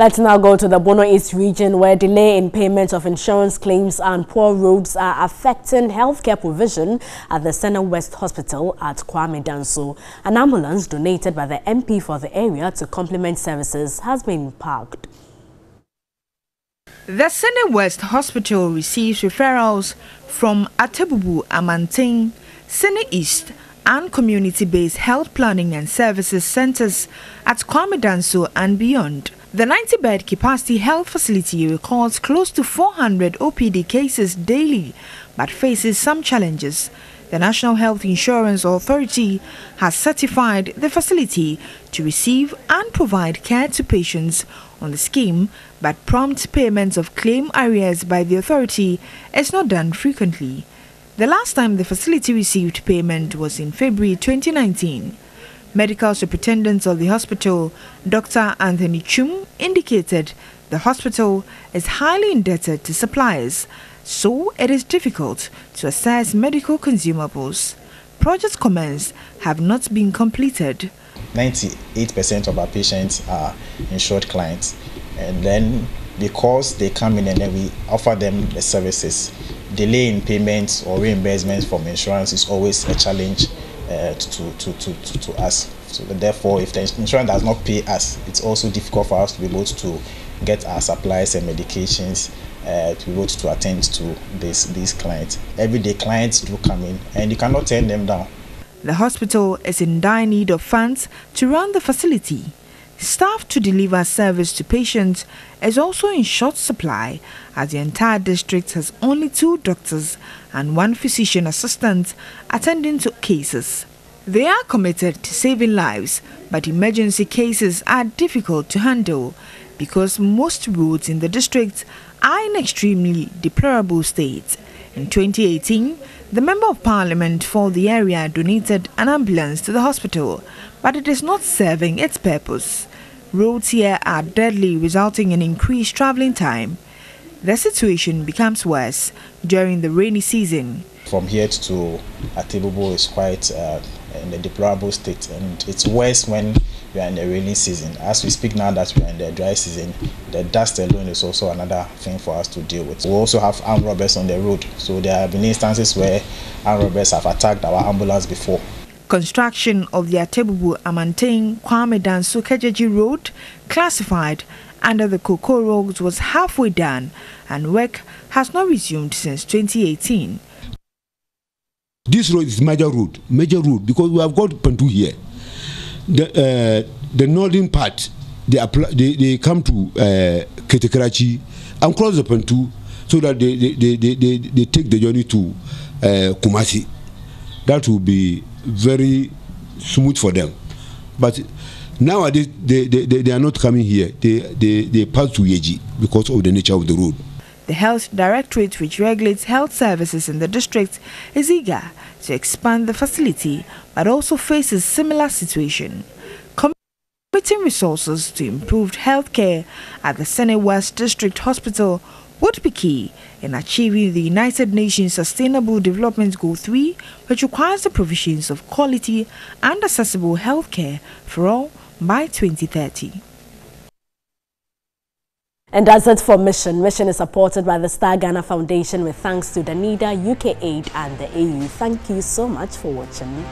Let's now go to the Bono East region where delay in payment of insurance claims and poor roads are affecting healthcare provision at the Sene West Hospital at Kwame Danso. An ambulance donated by the MP for the area to complement services has been parked. The Sene West Hospital receives referrals from Atebubu Amantin, Sene East and community-based health planning and services centers at Kwame Danso and beyond. The 90-bed capacity health facility records close to 400 OPD cases daily but faces some challenges. The National Health Insurance Authority has certified the facility to receive and provide care to patients on the scheme, but prompt payments of claim arrears by the authority is not done frequently. The last time the facility received payment was in February 2019. Medical Superintendent of the hospital, Dr. Anthony Chum, indicated the hospital is highly indebted to suppliers, so it is difficult to assess medical consumables. Project comments have not been completed. 98% of our patients are insured clients, and then because they come in and then we offer them the services, delay in payments or reimbursements from insurance is always a challenge uh, to, to, to, to, us. So therefore, if the insurance does not pay us, it's also difficult for us to be able to get our supplies and medications uh, to be able to attend to this, these clients. Everyday clients do come in and you cannot turn them down. The hospital is in dire need of funds to run the facility. Staff to deliver service to patients is also in short supply as the entire district has only two doctors and one physician assistant attending to cases. They are committed to saving lives, but emergency cases are difficult to handle because most roads in the district are in extremely deplorable state. In 2018, the Member of Parliament for the area donated an ambulance to the hospital, but it is not serving its purpose. Roads here are deadly, resulting in increased traveling time. The situation becomes worse during the rainy season. From here to Atebubu is quite uh, in a deplorable state, and it's worse when we are in the rainy season. As we speak now that we are in the dry season, the dust alone is also another thing for us to deal with. We also have armed robbers on the road, so there have been instances where armed robbers have attacked our ambulance before. Construction of the Atebubu Amantin Kwame Danso Kejeji Road, classified under the Cocoa Roads, was halfway done and work has not resumed since 2018. This road is major road, major road because we have got Pantu here. The, uh, the northern part, they, apply, they, they come to uh, Ketekarachi and cross the Pantu so that they, they, they, they, they take the journey to uh, Kumasi. That will be very smooth for them. But nowadays, they, they, they, are not coming here. They, they, they pass to Yeji because of the nature of the road. The Health Directorate, which regulates health services in the district, is eager to expand the facility but also faces similar situation. Committing resources to improved health care at the Sene West District Hospital would be key in achieving the United Nations Sustainable Development Goal 3, which requires the provisions of quality and accessible healthcare for all by 2030. And that's it for Mission. Mission is supported by the Star Ghana Foundation with thanks to Danida, UK Aid and the AU. Thank you so much for watching.